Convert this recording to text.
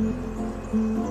Mm-hmm.